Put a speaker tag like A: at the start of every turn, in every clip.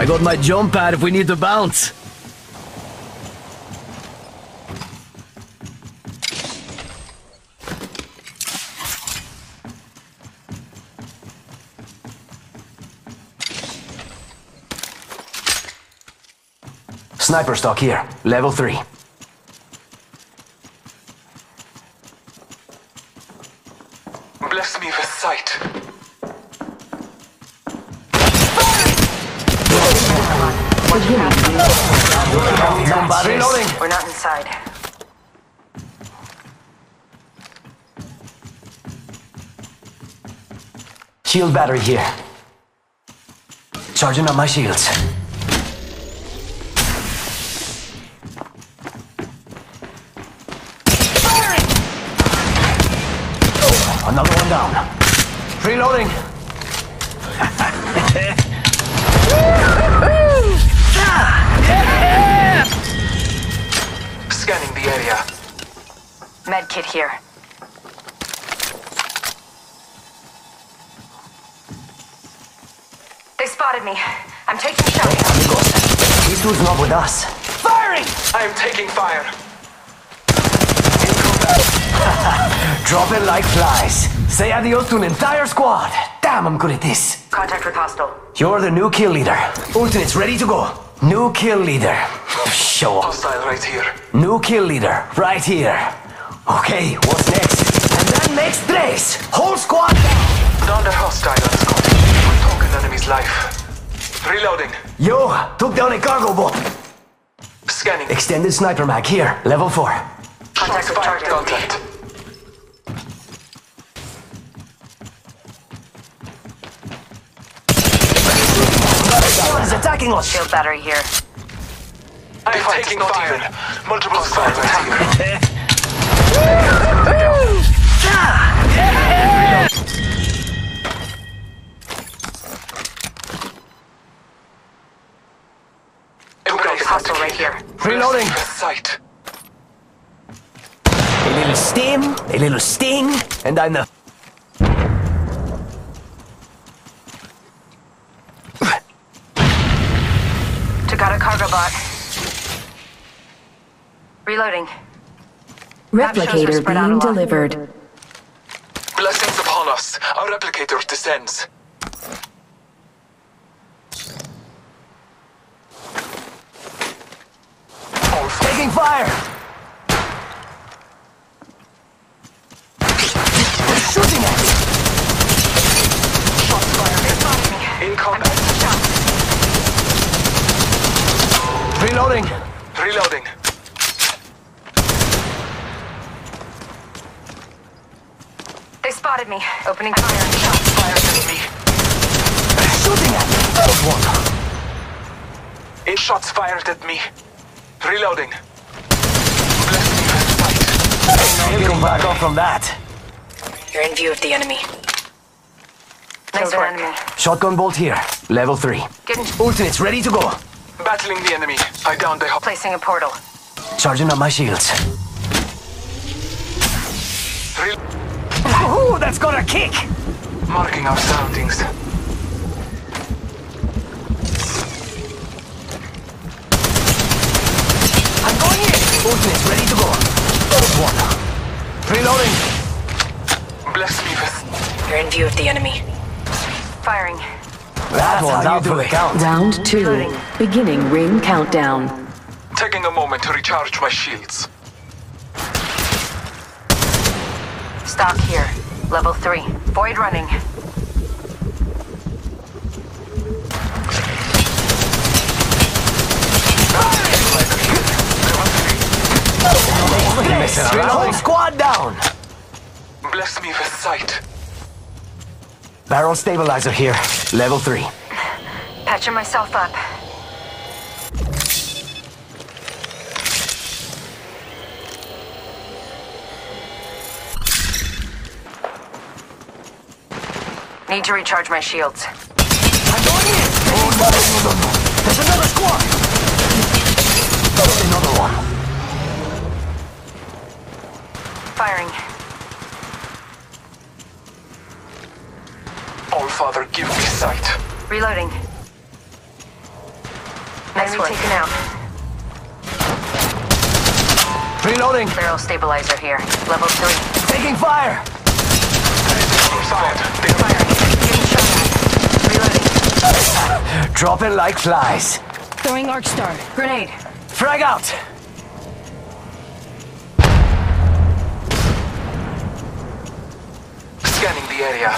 A: I got my jump pad if we need to bounce. Sniper stock here, level 3.
B: Bless me with sight.
A: Reloading!
C: We're not inside.
A: Shield battery here. Charging up my shields. Another one down. Reloading.
B: Scanning the area.
C: Med kit here. They spotted me. I'm taking shots.
A: These dude's not with us.
C: Firing!
B: I am taking fire.
A: Drop it like flies. Say adios to an entire squad. Damn, I'm good at this.
C: Contact with hostile.
A: You're the new kill leader. Ultimate's ready to go. New kill leader. Show up.
B: Hostile right here.
A: New kill leader, right here. Okay, what's next? And then next place. Whole squad down.
B: Down the hostile on Scott. We took an enemy's life. Reloading.
A: Yo, took down a cargo boat.
B: Scanning.
A: Extended sniper mag here, level 4.
C: Contact
B: Shots
C: with target.
B: Contact.
A: Someone's attacking us.
C: Shield battery here.
B: I am taking fire. Multiple squads right here.
C: There's hostile right here.
A: Reloading.
B: Sight.
A: A little steam, a little sting, and I'm the...
C: Took out a cargo bot. Reloading. Map
D: Replicator
C: spread out a
D: being delivered.
B: Blessings upon us. Our replicator descends.
A: Taking fire! They're shooting at me!
B: In combat.
A: Reloading!
B: Reloading.
C: They spotted me. Opening fire. Shots fired at me.
A: They're shooting at me! There's one.
B: In shots fired at me. Reloading. Bless me with sight.
A: Getting back up from that.
C: You're in view of the enemy. Nice work. Enemy.
A: Shotgun bolt here, level 3.
C: Getting
A: Ultimate's ready to go.
B: Battling the enemy. I downed the hop.
C: placing a portal.
A: Charging up my shields. Ooh, that's got a kick!
B: marking our surroundings.
A: I'm going in! Ultimate's ready to go. There's one. Reloading!
B: Bless me with
C: You're in view of the enemy. Firing.
A: That one's out for the count.
D: Round two. Beginning ring countdown.
B: taking a moment to recharge my shields.
C: Stock here. Level 3. Void running.
A: Reloading squad down!
B: Bless me with sight.
A: Barrel stabilizer here, level 3.
C: Patching myself up. Need to recharge my shields.
A: I'm going in! Oh, no, no, no, no. There's another squad! There's another one.
C: Firing.
B: All Father, give me sight.
C: Reloading. Nice Enemy taken out.
A: Reloading.
C: Barrel stabilizer here. Level 3.
A: Taking fire.
B: Fired. They are
C: Firing. Getting shot at. Reloading.
A: Dropping like flies.
E: Throwing Arc Star.
C: Grenade.
A: Frag out.
B: scanning the area.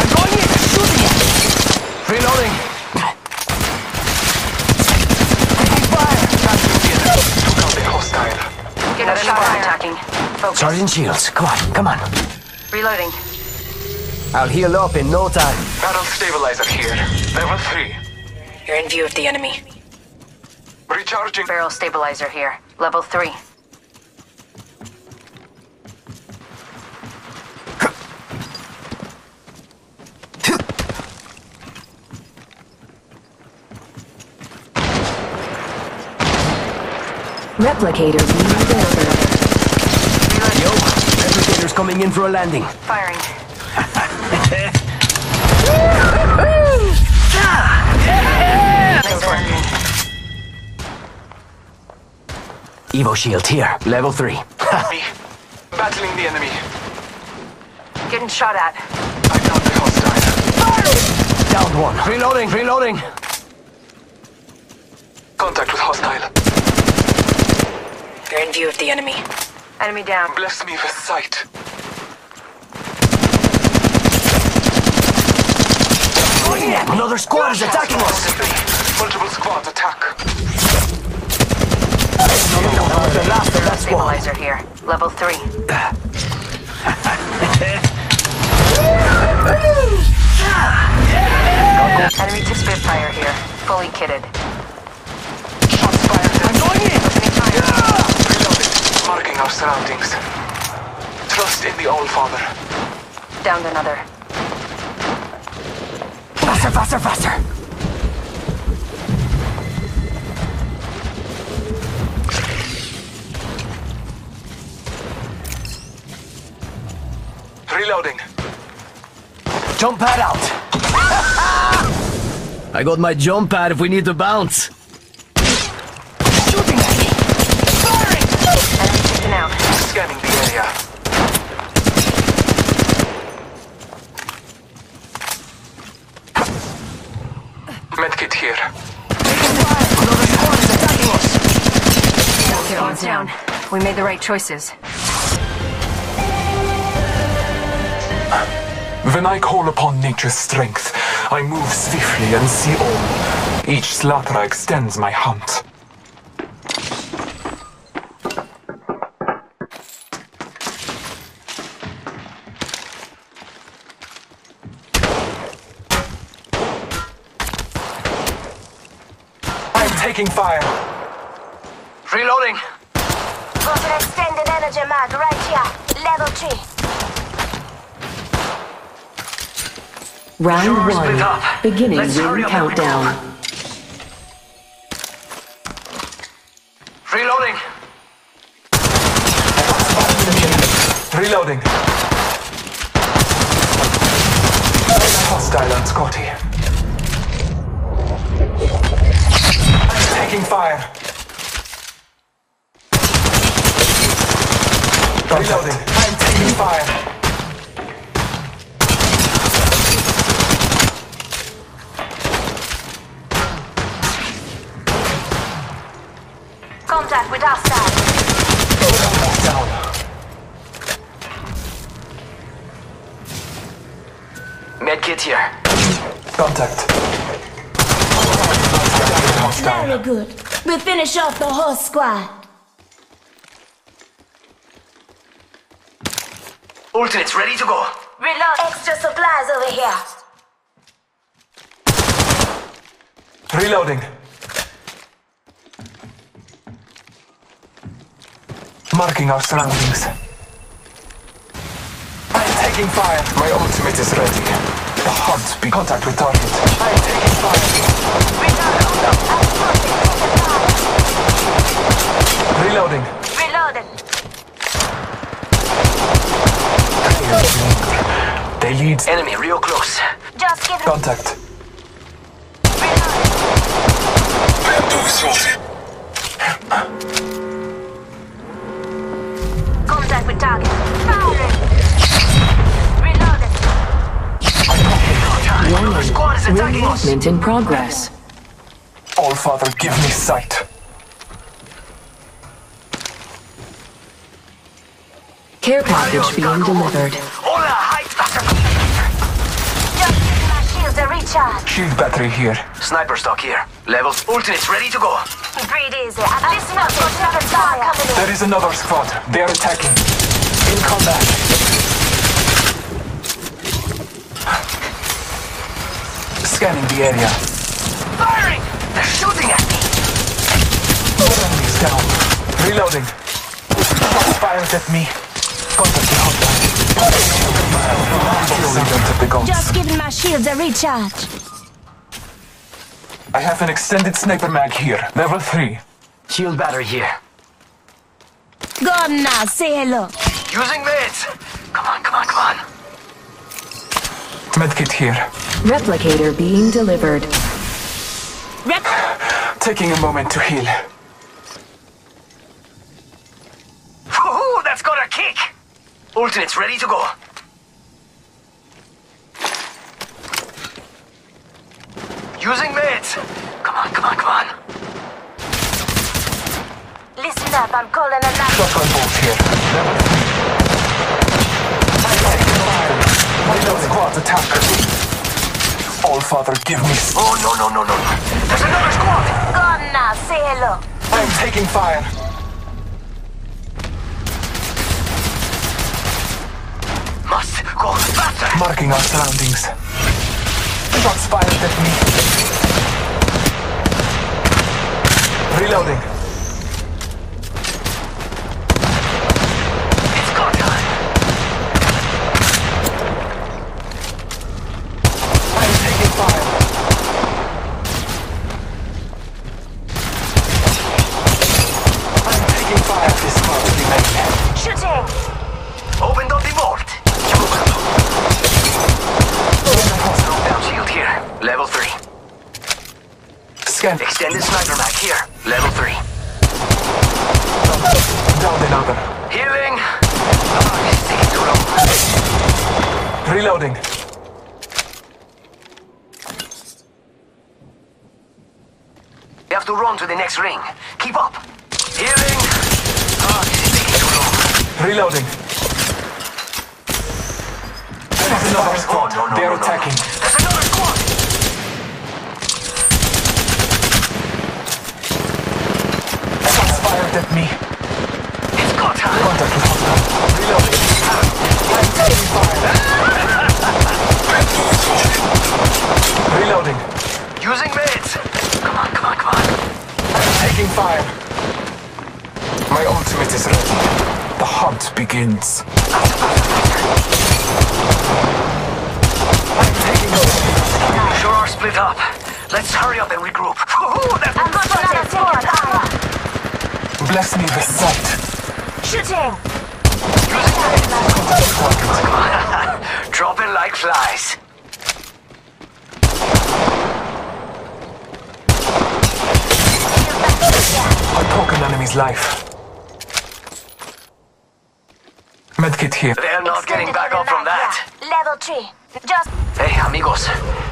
A: I'm going in. Shooting it. Reloading. Taking fire.
B: Took out a hostile.
C: Getting shot at. Attacking. Focus.
A: Sergeant Shields, come on, come on.
C: Reloading.
A: I'll heal up in no time.
B: Barrel stabilizer here. Level 3.
C: You're in view of the enemy.
B: Recharging.
C: Barrel stabilizer here. Level 3.
D: Replicator being available.
A: Yo, replicator's coming in for a landing.
C: Firing. Nice.
A: Evo shield here, level three.
B: Me. Battling the enemy.
C: Getting shot at.
B: I downed the hostile.
A: Down one. Reloading, reloading.
B: Contact with hostile.
C: You're in view of the enemy. Enemy down.
B: Bless me with sight.
A: Another squad is attacking us.
B: Multiple squads attack.
A: The last of that squad.
C: Stabilizer here. Level 3. Enemy to Spitfire here. Fully kitted.
B: Shots fired.
A: I'm going in.
B: Reloading. Marking our surroundings. Trust in the All Father.
C: Downed another.
A: Faster, faster, faster.
B: Reloading.
A: Jump pad out. I got my jump pad if we need to bounce. Shooting at me.
C: Enemy taken out.
B: Scanning the area. Medkit here.
A: Another squad is attacking us.
C: Everyone's down. We made the right choices.
B: When I call upon nature's strength, I move swiftly and see all. Each slaughter extends my hunt. I'm taking fire.
A: Reloading.
F: Got an extended energy mag right here. Level 3.
D: Round
A: Sure,
D: one. Beginning
A: Let's
D: ring countdown.
A: Reloading.
B: Reloading. Hostile on Scotty. I'm taking fire. Reloading. I'm taking fire.
F: Contact with hostile.
B: Down.
A: Medkit here.
B: Contact.
F: Very good. We finish off the whole squad.
A: Ultimates ready to go.
F: Reload. Extra supplies over here.
B: Reloading. Marking our surroundings. I'm taking fire. My ultimate is ready. The hunt be contact with target. I'm taking fire. Reloading.
F: Reloaded.
B: They lead.
A: Enemy real close.
F: Just give
B: Contact.
F: contact with target. Firing. Reloaded.
A: Another squad is attacking us.
D: Movement in progress.
B: All Father, give me sight.
D: Care package being delivered.
A: Hola, height.
F: Just my shields a recharge.
B: Shield battery here.
A: Sniper stock here. Levels. Ultimates ready to go.
F: Breathe easy. And listen up, there's another squad coming in.
B: There is another squad. They are attacking. In combat. Scanning the area.
A: Firing! They're shooting at me.
B: Enemies down. Reloading. Shots fired at me.
F: Just giving my shields a recharge.
B: I have an extended sniper mag here. Level 3.
A: Shield battery here.
F: Go on now, say hello.
A: Using meds. Come on, come on, come on.
B: Medkit here.
D: Replicator being delivered.
F: Rep.
B: Taking a moment to heal.
A: Woohoo, that's got a kick. Ultimates ready to go. Using meds. Come on, come on, come on.
F: Listen up, I'm calling a night.
B: Shotgun bolt here. Level 3. Reload squads attack. All Father, give me.
A: Oh, no, no, no, no. There's another squad.
F: Go on now, say hello.
B: I'm taking fire.
A: Must go faster.
B: Marking our surroundings. Shots fired at me. Reloading.
A: It's go time.
B: I'm taking fire. I'm taking fire. This squad remain.
F: Shooting.
A: Opened up the vault. Down shield here. Level 3.
B: Scan.
A: Extended sniper mag here. Level 3.
B: Down another.
A: Healing. This is taking too long.
B: Reloading.
A: We have to run to the next ring. Keep up. Healing. This is taking too long.
B: Reloading. There's another squad.
A: Oh, no, no,
B: They're
A: no.
B: attacking.
A: There's another squad.
B: Shots fired at me.
A: It's go time.
B: Contact with hostile. Reloading. I'm taking fire. Reloading.
A: Using meds. Come on, come on, come on.
B: I'm taking fire. My ultimate is ready. The hunt begins. I'm taking over.
A: Sure are split up. Let's hurry up and regroup. Woohoo, that's
F: I've got another squad. Fire.
B: Bless me with sight.
F: Shooting.
A: Dropping like flies.
B: I poke an enemy's life. Medkit here.
A: They're not getting back up from that.
F: Level 3. Just
A: Hey, amigos.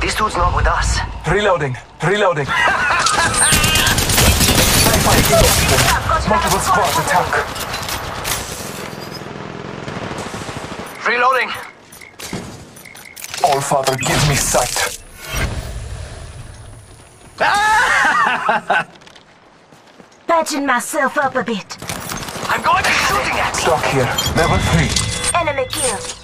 A: This dude's not with us.
B: Reloading. Reloading. Multiple squads attack.
A: Reloading.
B: All Father, give me sight.
F: patching myself up a bit.
A: I'm going to shooting at me.
B: Stock here. Level 3.
F: Enemy killed.